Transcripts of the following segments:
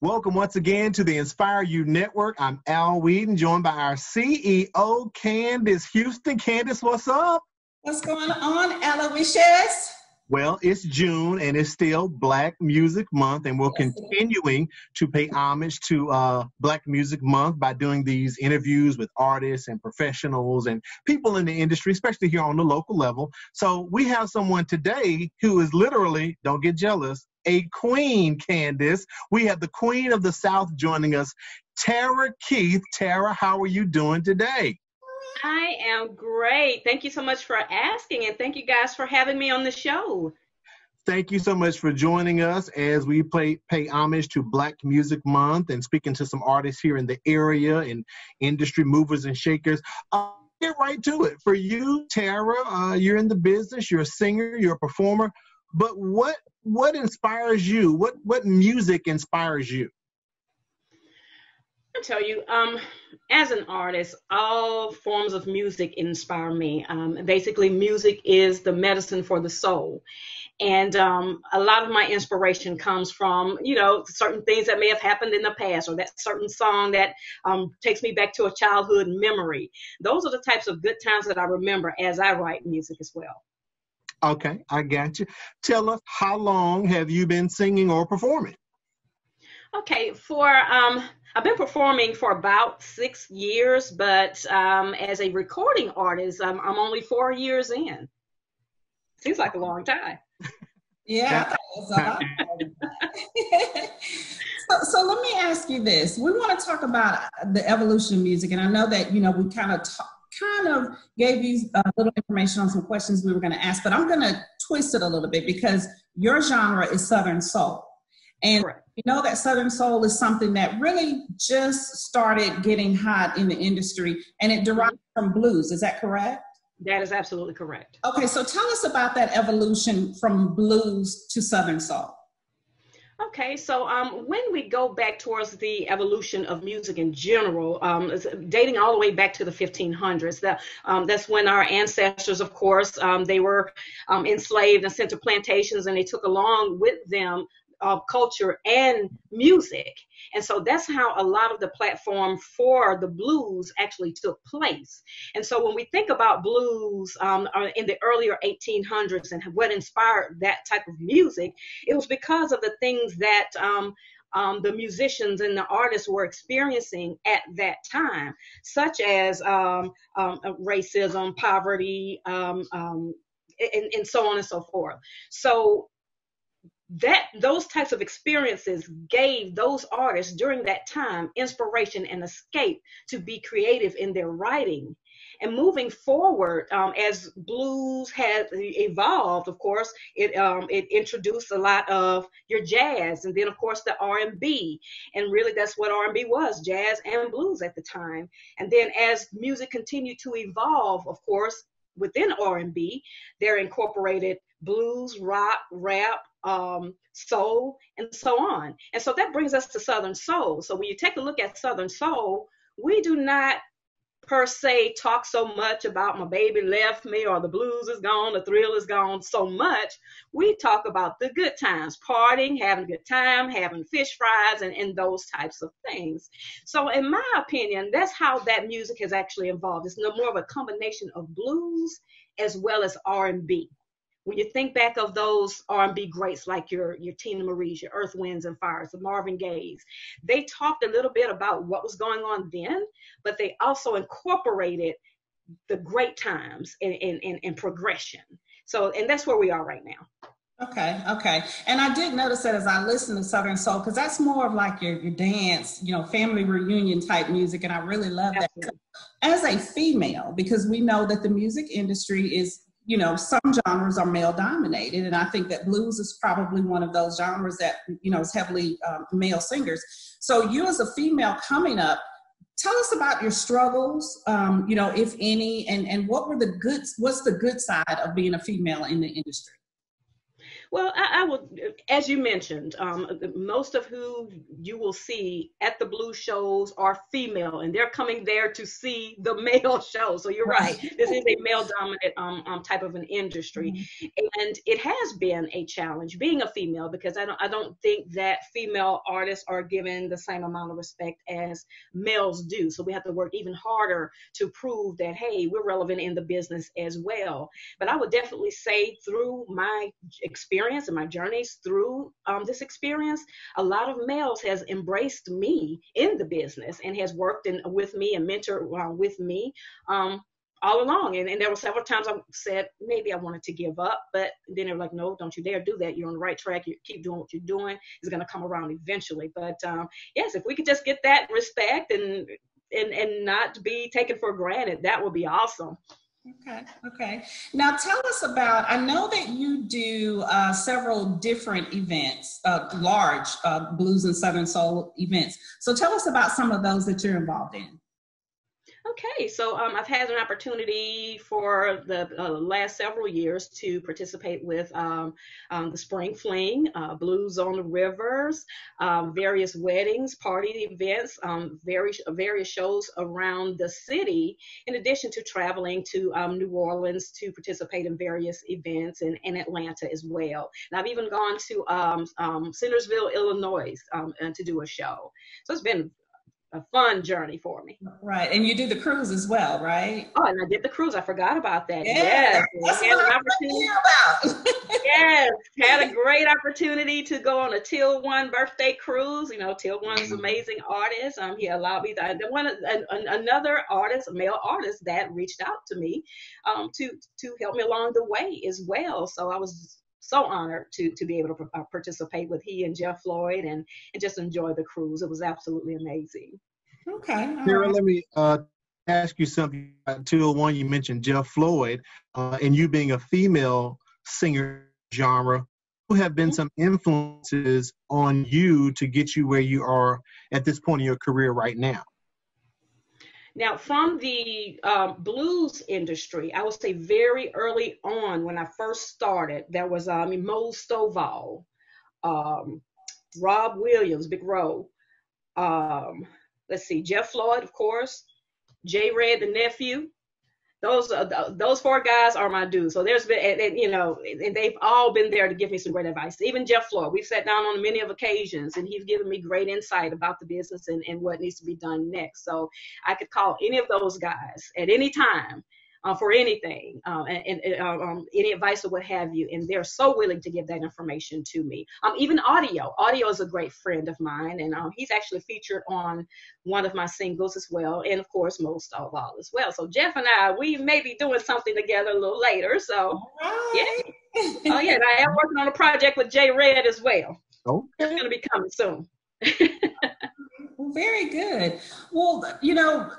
Welcome once again to the Nspire U Network. I'm Al Whedon, joined by our CEO, Candace Houston. Candace, what's up? What's going on, Aloysius? Well, it's June and it's still Black Music Month, and we're yes, continuing to pay homage to uh, Black Music Month by doing these interviews with artists and professionals and people in the industry, especially here on the local level. So we have someone today who is literally, don't get jealous, a queen, Candace. We have the Queen of the South joining us, Tara Keith. Tara, how are you doing today? I am great. Thank you so much for asking, and thank you guys for having me on the show. Thank you so much for joining us as we play, pay homage to Black Music Month and speaking to some artists here in the area and industry movers and shakers. Uh, get right to it. For you, Tara, uh, you're in the business, you're a singer, you're a performer, but what what inspires you? What what music inspires you? I tell you, um, as an artist, all forms of music inspire me. Um, basically, music is the medicine for the soul. And um, a lot of my inspiration comes from, you know, certain things that may have happened in the past or that certain song that um, takes me back to a childhood memory. Those are the types of good times that I remember as I write music as well. Okay, I got you. Tell us, how long have you been singing or performing? Okay, for um, I've been performing for about six years, but um, as a recording artist, I'm, I'm only four years in. Seems like a long time. Yeah. so, so let me ask you this. We want to talk about the evolution of music, and I know that you know we kind of talk, kind of gave you a little information on some questions we were going to ask, but I'm going to twist it a little bit because your genre is Southern Soul. And you know that Southern Soul is something that really just started getting hot in the industry and it derives mm-hmm. from blues. Is that correct? That is absolutely correct. Okay, so tell us about that evolution from blues to Southern Soul. Okay, so um, when we go back towards the evolution of music in general, um, dating all the way back to the 1500s, that, um, that's when our ancestors, of course, um, they were um, enslaved and sent to plantations, and they took along with them uh, culture and music. And so that's how a lot of the platform for the blues actually took place. And so when we think about blues um, uh, in the earlier 1800s and what inspired that type of music, it was because of the things that um, um, the musicians and the artists were experiencing at that time, such as um, um, uh, racism, poverty, um, and, and, so on and so forth. So that those types of experiences gave those artists during that time inspiration and escape to be creative in their writing. And moving forward um, as blues has evolved of course it um, it introduced a lot of your jazz and then of course the r&b and really that's what r&b was jazz and blues at the time. And then as music continued to evolve of course within r&b they're incorporated blues rock rap um, soul, and so on. And so that brings us to Southern Soul. So when you take a look at Southern Soul, we do not per se talk so much about my baby left me or the blues is gone, the thrill is gone so much. We talk about the good times, partying, having a good time, having fish fries, and, and those types of things. So, in my opinion, that's how that music has actually evolved. It's no more of a combination of blues as well as R&B when you think back of those R&B greats like your your Teena Marie's, your Earth, Winds and Fires, the Marvin Gaye's, they talked a little bit about what was going on then, but they also incorporated the great times and in, in, in, progression. So, and that's where we are right now. Okay, okay. And I did notice that as I listened to Southern Soul, because that's more of like your, your dance, you know, family reunion type music. And I really love Absolutely. that. As a female, because we know that the music industry is you know, some genres are male dominated, and I think that blues is probably one of those genres that you know is heavily um, male singers. So you as a female coming up, tell us about your struggles, um, you know, if any, and and what were the good, what's the good side of being a female in the industry? Well, I, I would, as you mentioned, um, most of who you will see at the blue shows are female, and they're coming there to see the male show. So you're right. This is a male-dominant um, um, type of an industry, mm-hmm. and it has been a challenge being a female because I don't, I don't think that female artists are given the same amount of respect as males do. So we have to work even harder to prove that hey, we're relevant in the business as well. But I would definitely say through my experience and my journeys through um, this experience, a lot of males has embraced me in the business and has worked in, with me and mentored uh, with me um, all along. And, and there were several times I said maybe I wanted to give up, but then they're like, no, don't you dare do that. You're on the right track. You keep doing what you're doing. It's going to come around eventually. But um, yes, if we could just get that respect and and and not be taken for granted, that would be awesome. Okay, okay. Now tell us about, I know that you do uh, several different events, uh, large uh, blues and Southern Soul events. So tell us about some of those that you're involved in. Okay, so um, I've had an opportunity for the uh, last several years to participate with um, um, the Spring Fling, uh, Blues on the Rivers, um, various weddings, party events, um, various, various shows around the city, in addition to traveling to um, New Orleans to participate in various events in, in Atlanta as well. And I've even gone to Centersville, Illinois to do a show. So it's been a fun journey for me. Right. And you do the cruise as well, right? Oh, and I did the cruise. I forgot about that. Yeah, yes. Had an opportunity. About. yes. Had a great opportunity to go on a Till One birthday cruise. You know, Till One's amazing artist. Um, he allowed me to, one an, another artist, a male artist that reached out to me um, to to help me along the way as well. So I was so honored to to be able to uh, participate with he and Jeff Floyd and and just enjoy the cruise. It was absolutely amazing. Okay. Sarah, right. let me uh, ask you something. Two one, you mentioned Jeff Floyd, uh, and you being a female singer genre. Who have been some influences on you to get you where you are at this point in your career right now? Now, from the um, blues industry, I would say very early on when I first started, there was um, Mo Stovall, um, Rob Williams, Big Row. Um, let's see, Jeff Floyd, of course, J Red, the nephew, those uh, those four guys are my dudes. So there's been, and, and, you know, and they've all been there to give me some great advice. Even Jeff Floyd, we've sat down on many of occasions, and he's given me great insight about the business and, and what needs to be done next. So I could call any of those guys at any time uh, for anything uh, and, and uh, um, any advice or what have you. And they're so willing to give that information to me. Um, even audio. Audio is a great friend of mine, and um, he's actually featured on one of my singles as well, and of course, Mo Stovall as well. So Jeff and I, we may be doing something together a little later. So right. yeah, oh yeah, and I am working on a project with Jay Red as well. Okay, it's going to be coming soon. very good. Well, you know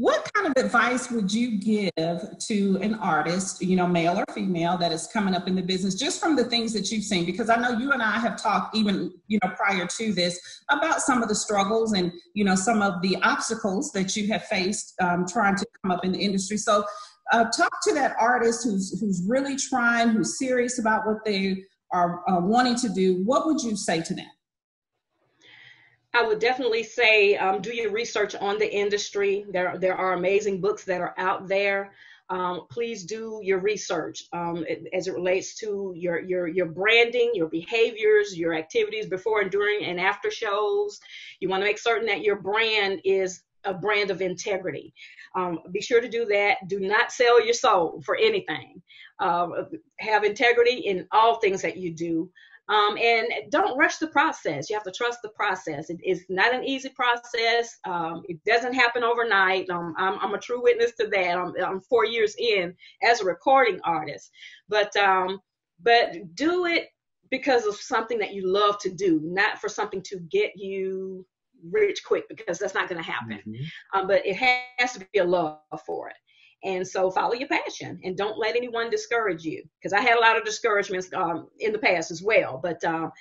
what kind of advice would you give to an artist, you know, male or female, that is coming up in the business, just from the things that you've seen? Because I know you and I have talked, even you know, prior to this, about some of the struggles and you know some of the obstacles that you have faced um, trying to come up in the industry. So, uh, talk to that artist who's who's really trying, who's serious about what they are uh, wanting to do. What would you say to them? I would definitely say um, do your research on the industry. There, there are amazing books that are out there. Um, please do your research um, as it relates to your, your, your branding, your behaviors, your activities before and during and after shows. You want to make certain that your brand is a brand of integrity. Um, be sure to do that. Do not sell your soul for anything. Uh, have integrity in all things that you do. Um, and don't rush the process. You have to trust the process. It, it's not an easy process. Um, it doesn't happen overnight. Um, I'm, I'm, a true witness to that. I'm, I'm, four years in as a recording artist, but um, but do it because of something that you love to do, not for something to get you rich quick, because that's not going to happen. Mm-hmm. Um, but it has to be a love for it. And so follow your passion and don't let anyone discourage you. Because I had a lot of discouragements um, in the past as well, but um,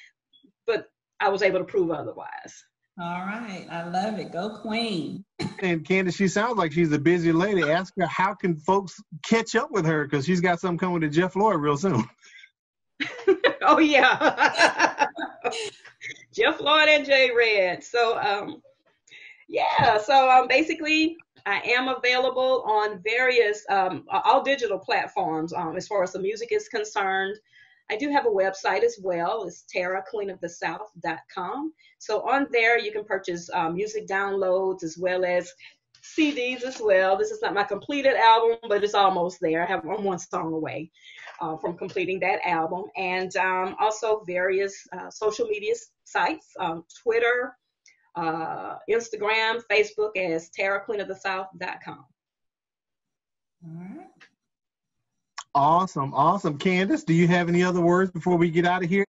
but I was able to prove otherwise. All right, I love it. Go Queen. And Candace, she sounds like she's a busy lady. Ask her how can folks catch up with her because she's got something coming to Jeff Floyd real soon. Oh yeah. Jeff Floyd and J Red. So um, yeah, so um, basically I am available on various um, all digital platforms um, as far as the music is concerned. I do have a website as well. It's taraqueenofthesouth.com. So on there you can purchase uh, music downloads as well as CDs as well. This is not my completed album, but it's almost there. I have I'm one song away uh, from completing that album, and um, also various uh, social media sites, um, Twitter, uh, Instagram, Facebook as taraqueenofthesouth.com. All right. Awesome, awesome. Candace, do you have any other words before we get out of here?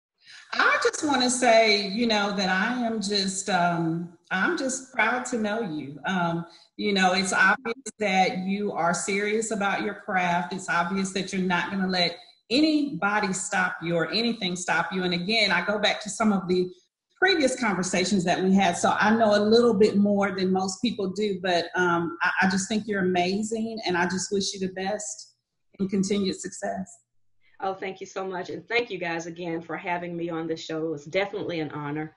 I just want to say, you know, that I am just, um, I'm just proud to know you. Um, you know, it's obvious that you are serious about your craft. It's obvious that you're not going to let anybody stop you or anything stop you. And again, I go back to some of the previous conversations that we had. So I know a little bit more than most people do, but um, I, I just think you're amazing. And I just wish you the best and continued success. Oh, thank you so much. And thank you guys again for having me on the show. It's definitely an honor.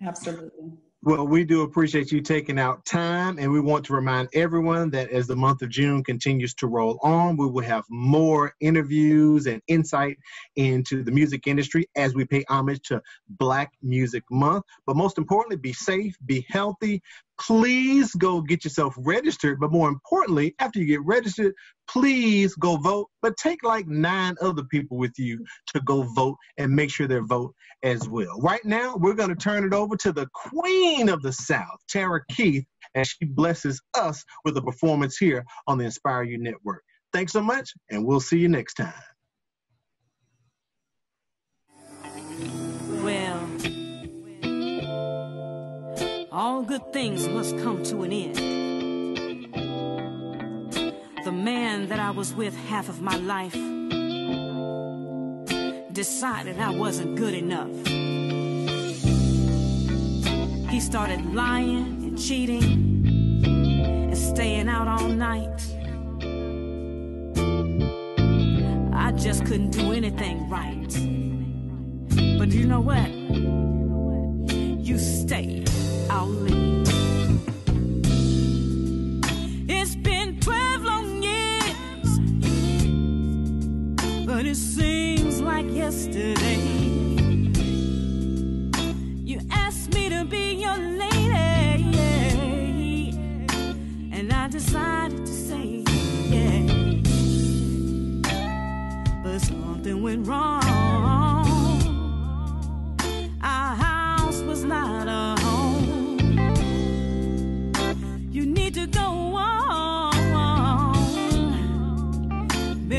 Absolutely. Well, we do appreciate you taking out time, and we want to remind everyone that as the month of June continues to roll on, we will have more interviews and insight into the music industry as we pay homage to Black Music Month. But most importantly, be safe, be healthy, please go get yourself registered. But more importantly, after you get registered, please go vote. But take like nine other people with you to go vote and make sure they vote as well. Right now, we're going to turn it over to the queen of the South, Tara Keith, and she blesses us with a performance here on the Nspire U Network. Thanks so much, and we'll see you next time. All good things must come to an end. The man that I was with half of my life decided I wasn't good enough. He started lying and cheating and staying out all night. I just couldn't do anything right. But you know what? You stay, I'll leave. It's been 12 long years, but it seems like yesterday.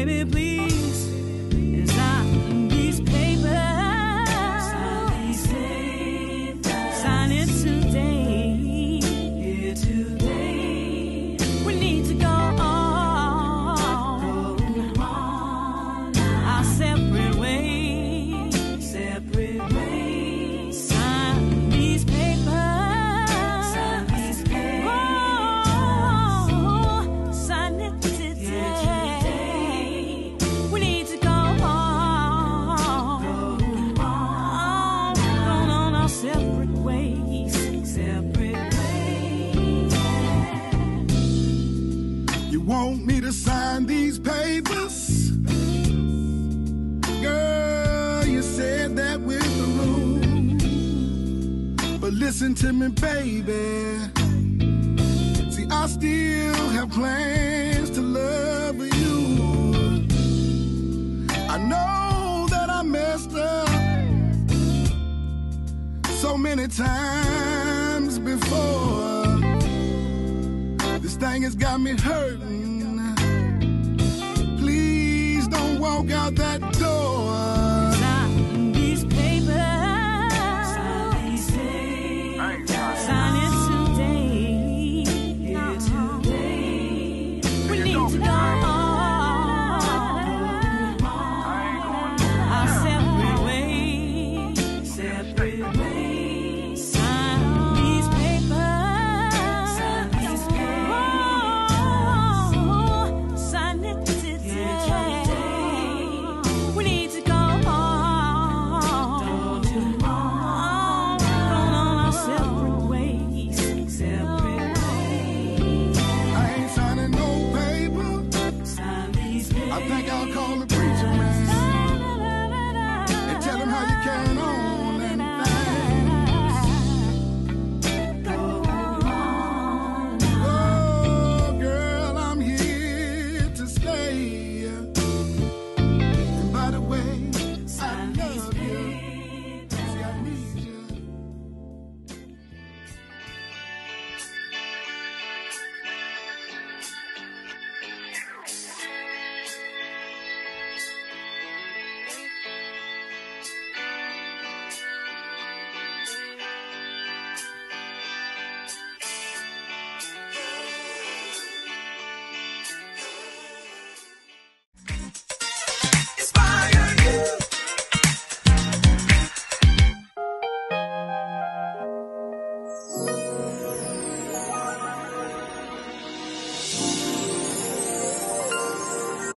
Baby, please. Listen to me, baby. See, I still I think I'll call it.